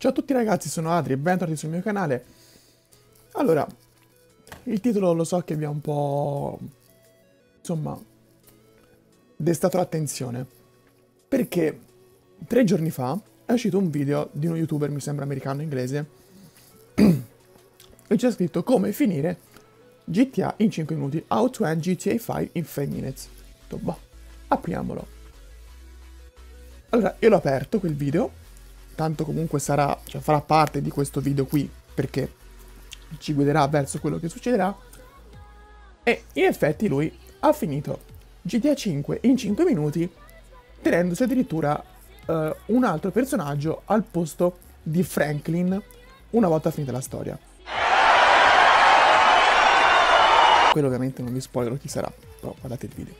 Ciao a tutti ragazzi, sono Adri e bentornati sul mio canale. Allora, il titolo lo so che vi ha un po'... insomma... destato l'attenzione. Perché tre giorni fa è uscito un video di uno youtuber, mi sembra americano inglese, e c'è scritto come finire GTA in 5 minuti, how to end GTA 5 in 5 minutes. Detto, boh, apriamolo. Allora, io l'ho aperto quel video tanto comunque sarà, cioè farà parte di questo video qui, perché ci guiderà verso quello che succederà. E in effetti lui ha finito GTA 5 in 5 minuti, tenendosi addirittura uh, un altro personaggio al posto di Franklin una volta finita la storia. Quello ovviamente non vi spoilerò chi sarà, però guardate il video.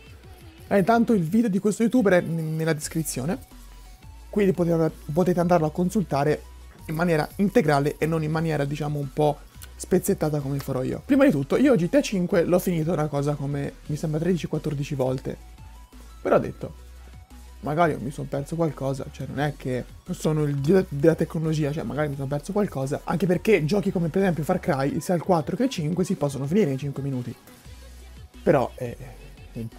Eh, intanto il video di questo youtuber è nella descrizione quindi potete, potete andarlo a consultare in maniera integrale e non in maniera diciamo un po' spezzettata come farò io. Prima di tutto, io GTA 5 l'ho finito una cosa come, mi sembra 13-14 volte. Però ho detto, magari mi sono perso qualcosa, cioè non è che sono il dio della tecnologia, cioè magari mi sono perso qualcosa, anche perché giochi come per esempio Far Cry, sia il 4 che il 5, si possono finire in 5 minuti. Però è,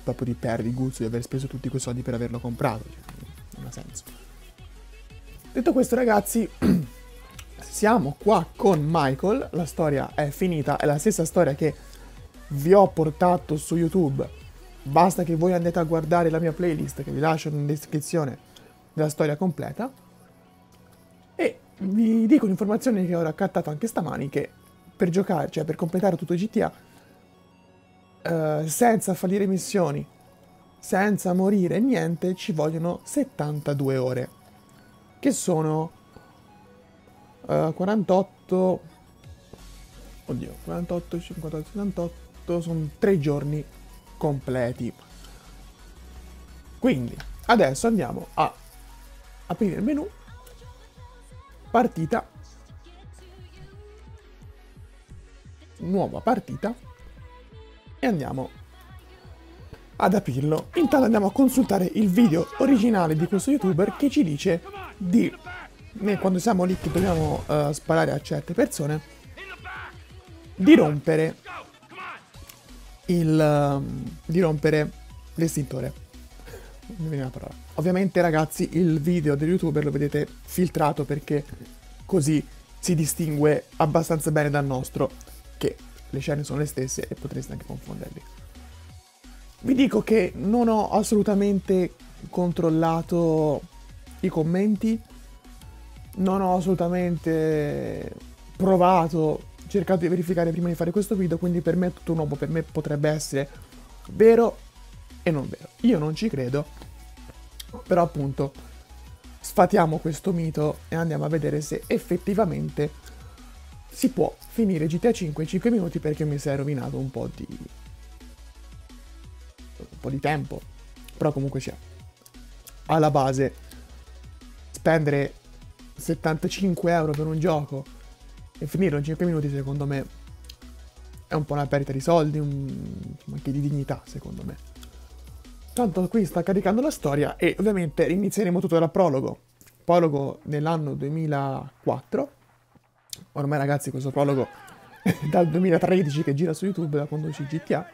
proprio di perdere il gusto di aver speso tutti quei soldi per averlo comprato, cioè, non ha senso. Detto questo ragazzi, siamo qua con Michael, la storia è finita, è la stessa storia che vi ho portato su YouTube. Basta che voi andate a guardare la mia playlist che vi lascio in descrizione della storia completa. E vi dico un'informazione che ho raccattato anche stamani che per giocare, cioè per completare tutto GTA, eh, senza fallire missioni, senza morire niente, ci vogliono 72 ore che sono uh, 48 oddio 48 58 78 sono 3 giorni completi. Quindi adesso andiamo a aprire il menu. Partita. Nuova partita. E andiamo ad aprirlo. Intanto andiamo a consultare il video originale di questo youtuber che ci dice di, quando siamo lì che dobbiamo uh, sparare a certe persone, di rompere il... Uh, di rompere l'estintore. Mi viene la parola. Ovviamente ragazzi il video del youtuber lo vedete filtrato perché così si distingue abbastanza bene dal nostro, che le scene sono le stesse e potreste anche confonderli. Vi dico che non ho assolutamente controllato i commenti, non ho assolutamente provato, cercato di verificare prima di fare questo video, quindi per me è tutto nuovo, per me potrebbe essere vero e non vero. Io non ci credo, però appunto sfatiamo questo mito e andiamo a vedere se effettivamente si può finire GTA 5 in 5 minuti perché mi si è rovinato un po' di un po' di tempo, però comunque sia. Alla base, spendere 75 euro per un gioco e finirlo in 5 minuti, secondo me, è un po' una perdita di soldi, un... anche di dignità, secondo me. Tanto qui sta caricando la storia e ovviamente inizieremo tutto dal prologo. Prologo nell'anno 2004. Ormai ragazzi questo prologo è dal 2013 che gira su YouTube da quando uscì GTA.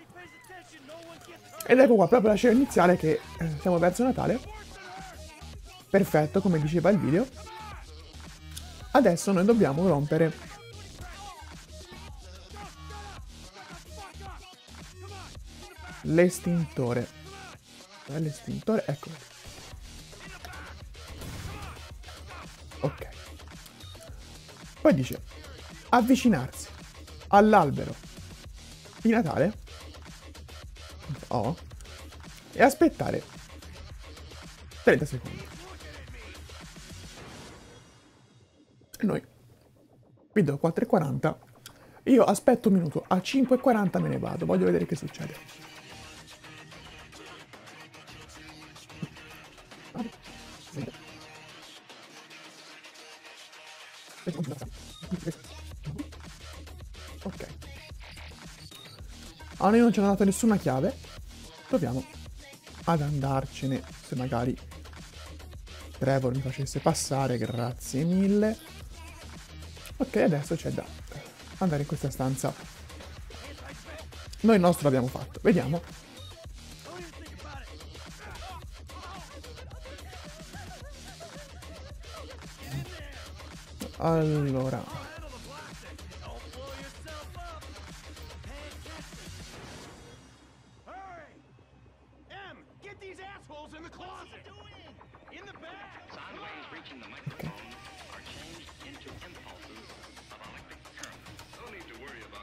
Ed ecco qua proprio la scena iniziale che eh, siamo verso Natale. Perfetto, come diceva il video. Adesso noi dobbiamo rompere l'estintore. L'estintore, ecco. Ok. Poi dice avvicinarsi all'albero di Natale o e aspettare 30 secondi. E noi vi do 4,40. Io aspetto un minuto, a 5,40 me ne vado, voglio vedere che succede. Ok. A noi non ci hanno dato nessuna chiave. Proviamo ad andarcene. Se magari Trevor mi facesse passare, grazie mille. Ok, adesso c'è da andare in questa stanza. Noi il nostro l'abbiamo fatto. Vediamo. About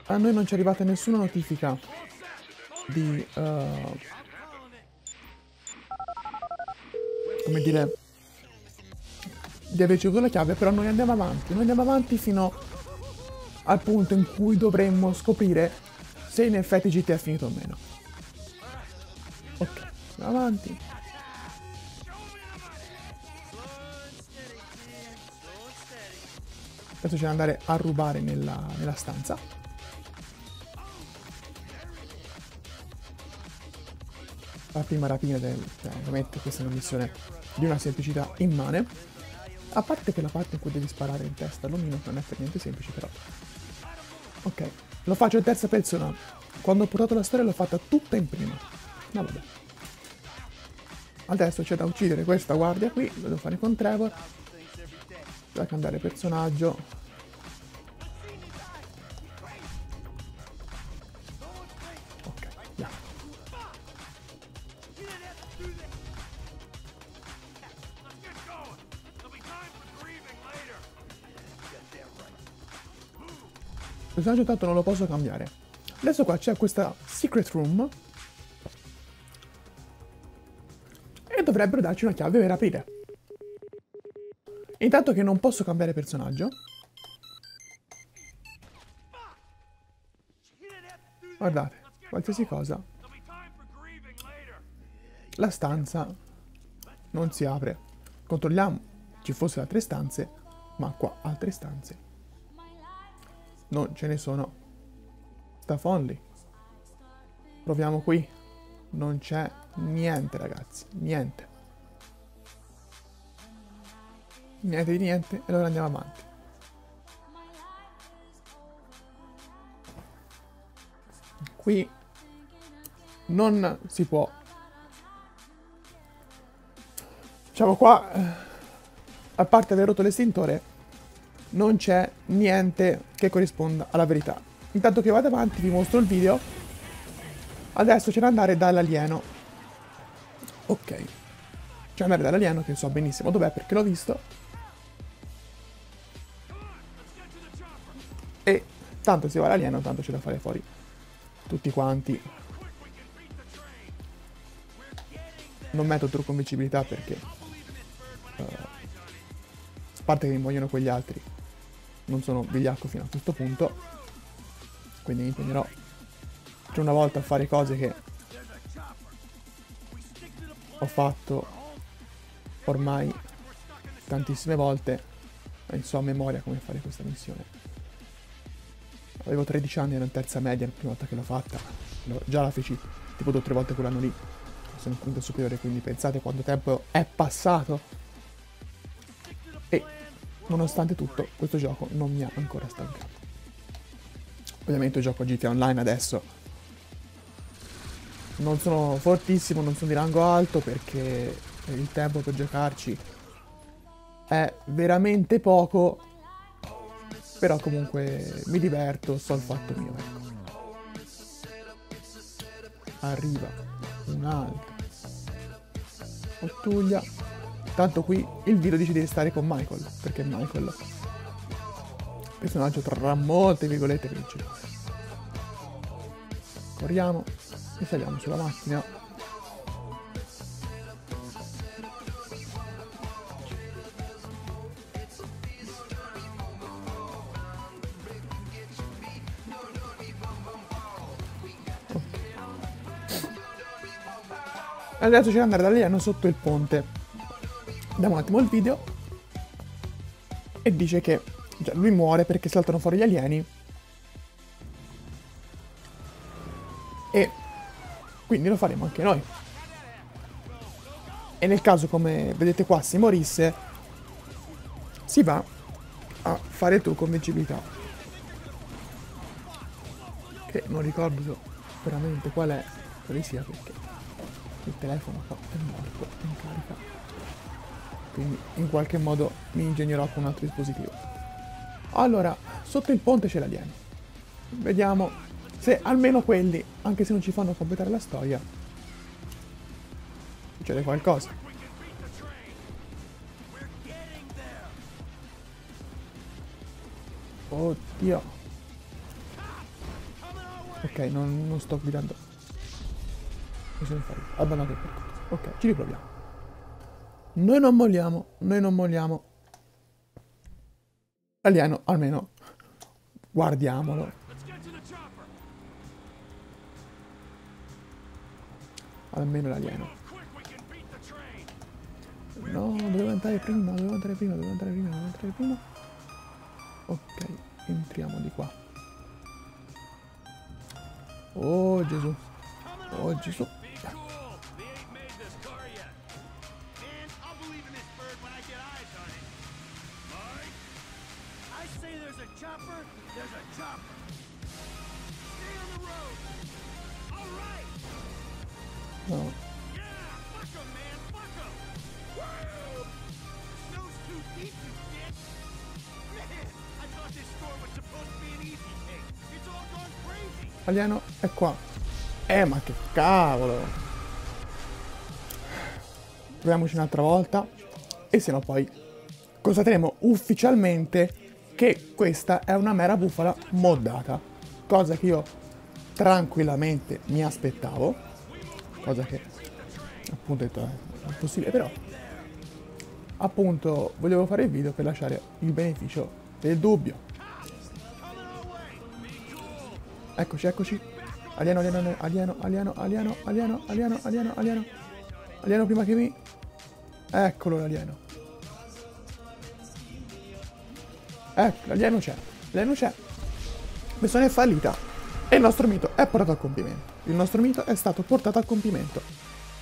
A noi non ci è arrivata nessuna notifica di... eh, come dire... Di aver ricevuto la chiave, però noi andiamo avanti. Noi andiamo avanti fino al punto in cui dovremmo scoprire se in effetti GT è finito o meno. Ok, andiamo avanti. Adesso c'è da andare a rubare nella, nella stanza. La prima rapina del... Cioè, ovviamente questa è una missione di una semplicità immane. A parte che la parte in cui devi sparare in testa all'omino non è per niente semplice però. Ok, lo faccio in terza persona. Quando ho portato la storia l'ho fatta tutta in prima. Ma vabbè. Adesso c'è da uccidere questa guardia qui, lo devo fare con Trevor. Da cambiare personaggio. Personaggio tanto non lo posso cambiare. Adesso qua c'è questa secret room. E dovrebbero darci una chiave per aprire. Intanto che non posso cambiare personaggio. Guardate, qualsiasi cosa. La stanza non si apre. Controlliamo ci fossero altre stanze, ma qua altre stanze. Non ce ne sono. Only. Proviamo qui. Non c'è niente, ragazzi. Niente. Niente di niente. E allora andiamo avanti. Qui non si può Diciamo qua, eh, a parte aver rotto l'estintore, non c'è niente che corrisponda alla verità. Intanto che vado avanti vi mostro il video. Adesso c'è da andare dall'alieno. Ok. C'è da andare dall'alieno che so benissimo dov'è perché l'ho visto. E tanto si va all'alieno, tanto c'è da fare fuori tutti quanti. Non metto trucco invincibilità perché eh, a parte che mi muoiono quegli altri, non sono vigliacco fino a questo punto, quindi mi impegnerò per una volta a fare cose che ho fatto ormai tantissime volte e so a memoria come fare questa missione. Avevo 13 anni, ero in terza media la prima volta che l'ho fatta, già la feci tipo due o tre volte quell'anno lì, sono in quinto superiore, quindi pensate quanto tempo è passato. E nonostante tutto, questo gioco non mi ha ancora stancato. Ovviamente gioco a GTA Online adesso. Non sono fortissimo, non sono di rango alto perché il tempo per giocarci è veramente poco. Però comunque mi diverto, so il fatto mio, ecco. Arriva un'altra Ottuglia. Tanto qui il video dice di stare con Michael, perché Michael personaggio tra molte virgolette principale. Corriamo e saliamo sulla macchina. Adesso c'è da andare dall'alieno sotto il ponte. Vediamo un attimo il video. E dice che Cioè, lui muore perché saltano fuori gli alieni. E quindi lo faremo anche noi. E nel caso, come vedete qua, si morisse, si va a fare il trucco invincibilità. Che non ricordo veramente qual è, quale sia perché il telefono qua è morto in carica. Quindi in qualche modo mi ingegnerò con un altro dispositivo. Allora, sotto il ponte c'è l'alieno. Vediamo se almeno quelli, anche se non ci fanno completare la storia, succede qualcosa. Oddio. Ok, non, non sto guidando. Cosa devo fare? Abbandonato il percorso. Ok, ci riproviamo. Noi non molliamo, noi non molliamo. Alieno, almeno guardiamolo. Almeno l'alieno. No, dovevo entrare prima, dovevo entrare prima, dovevo entrare prima, dovevo entrare prima. Ok, entriamo di qua. Oh Gesù. Oh Gesù. Alieno è qua. Eh, ma che cavolo. Proviamoci un'altra volta. E se no poi constateremo ufficialmente che questa è una mera bufala moddata. Cosa che io tranquillamente mi aspettavo. Cosa che appunto detto è impossibile, però appunto volevo fare il video per lasciare il beneficio del dubbio. Eccoci, eccoci. Alieno, alieno, alieno, alieno, alieno, alieno, alieno, alieno, alieno. Alieno prima che mi... Eccolo l'alieno. Ecco, l'alieno c'è. L'alieno c'è. Missione fallita. E il nostro mito è portato a compimento. Il nostro mito è stato portato a compimento.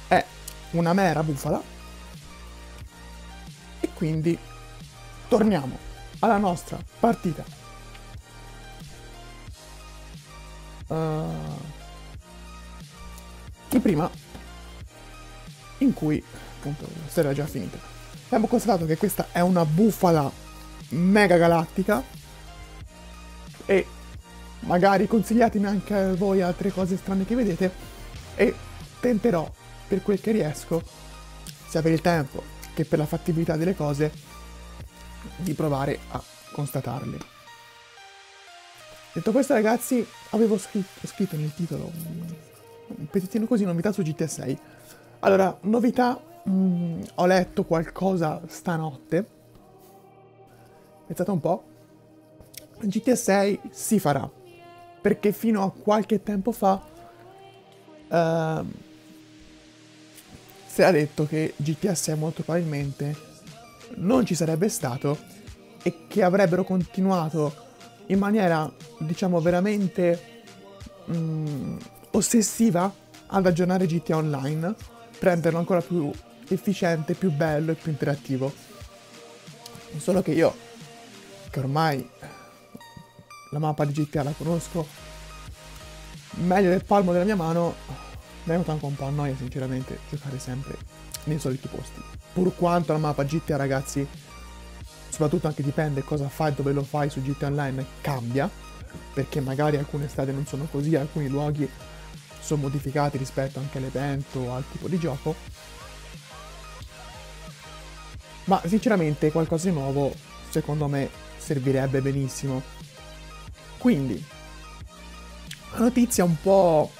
È una mera bufala. E quindi torniamo alla nostra partita di prima in cui appunto la storia è già finita. Abbiamo constatato che questa è una bufala mega galattica e magari consigliatemi anche voi altre cose strane che vedete e tenterò per quel che riesco, sia per il tempo che per la fattibilità delle cose, di provare a constatarle. Detto questo ragazzi, avevo scritto, scritto nel titolo un, pezzettino così, novità su GTA 6. Allora, novità, mm, ho letto qualcosa stanotte, pensate un po', GTA 6 si farà, perché fino a qualche tempo fa ehm, si era detto che GTA 6 molto probabilmente non ci sarebbe stato e che avrebbero continuato in maniera, diciamo, veramente mm, ossessiva ad aggiornare GTA Online, renderlo ancora più efficiente, più bello e più interattivo. Solo che io, che ormai la mappa di GTA la conosco meglio del palmo della mia mano, mi è venuto anche un po' a noia sinceramente giocare sempre nei soliti posti. Pur quanto la mappa GTA ragazzi soprattutto anche dipende cosa fai, dove lo fai su GTA Online, cambia, perché magari alcune strade non sono così, alcuni luoghi sono modificati rispetto anche all'evento o al tipo di gioco. Ma sinceramente qualcosa di nuovo secondo me servirebbe benissimo. Quindi, la notizia un po'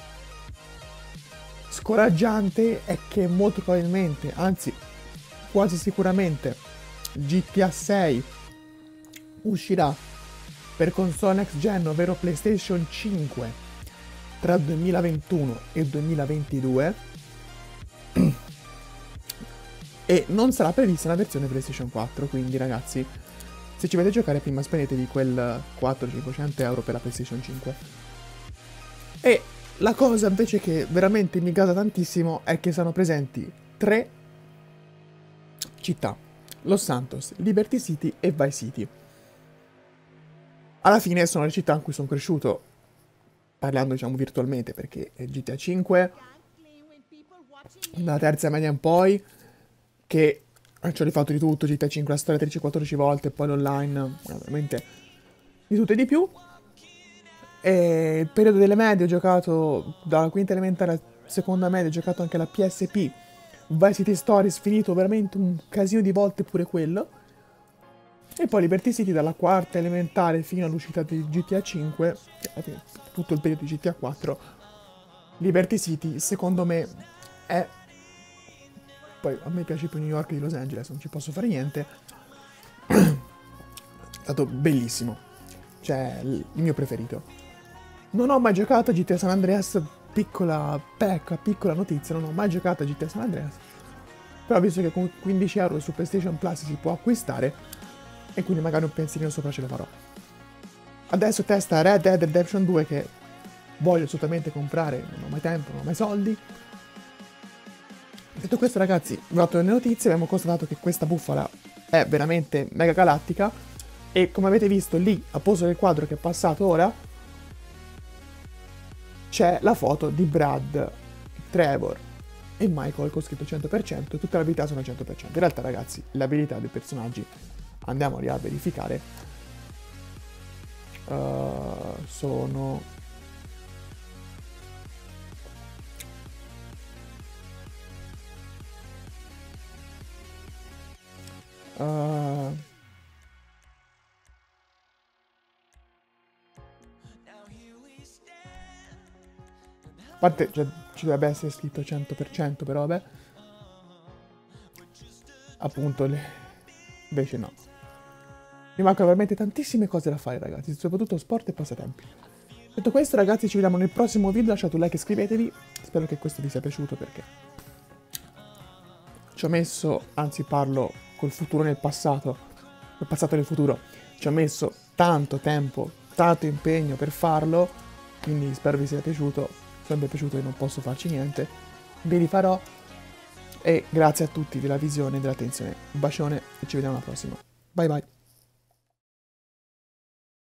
scoraggiante è che molto probabilmente, anzi quasi sicuramente, GTA 6 uscirà per console next gen, ovvero PlayStation 5, tra 2021 e 2022 e non sarà prevista una versione PlayStation 4, quindi ragazzi Se ci volete giocare prima spendetevi quel 400-500 euro per la PlayStation 5. E la cosa invece che veramente mi gasa tantissimo è che sono presenti tre città. Los Santos, Liberty City e Vice City. Alla fine sono le città in cui sono cresciuto, parlando diciamo virtualmente, perché è GTA 5, dalla terza media in poi, che ci ho rifatto di tutto, GTA 5, la storia 13-14 volte, poi l'online, veramente di tutto e di più. E il periodo delle medie ho giocato dalla quinta elementare alla seconda media, ho giocato anche la PSP, Vice City Stories, finito veramente un casino di volte pure quello. E poi Liberty City dalla quarta elementare fino all'uscita di GTA 5, tutto il periodo di GTA 4. Liberty City, secondo me, è... Poi a me piace più New York di Los Angeles, non ci posso fare niente. è stato bellissimo. Cioè, il mio preferito. Non ho mai giocato a GTA San Andreas, piccola pecca, piccola notizia, non ho mai giocato a GTA San Andreas. Però visto che con 15 euro su PlayStation Plus si può acquistare, e quindi magari un pensierino sopra ce lo farò. Adesso testa Red Dead Redemption 2 che voglio assolutamente comprare, non ho mai tempo, non ho mai soldi. Detto questo ragazzi, vi ho dato le notizie, abbiamo constatato che questa bufala è veramente mega galattica e come avete visto lì, a posto del quadro che è passato ora, c'è la foto di Brad, Trevor e Michael con scritto 100%, tutte le abilità sono al 100%. In realtà ragazzi, le abilità dei personaggi andiamoli a verificare uh, sono uh, parte cioè, ci dovrebbe essere scritto 100% però vabbè appunto le... invece no Rimangono veramente tantissime cose da fare, ragazzi, soprattutto sport e passatempi. Detto questo, ragazzi, ci vediamo nel prossimo video. Lasciate un like e iscrivetevi. Spero che questo vi sia piaciuto perché ci ho messo, anzi parlo col futuro nel passato, col passato nel futuro. Ci ho messo tanto tempo, tanto impegno per farlo, quindi spero vi sia piaciuto. Vi è piaciuto io non posso farci niente. Vi rifarò e grazie a tutti della visione e dell'attenzione. Un bacione e ci vediamo alla prossima. Bye bye.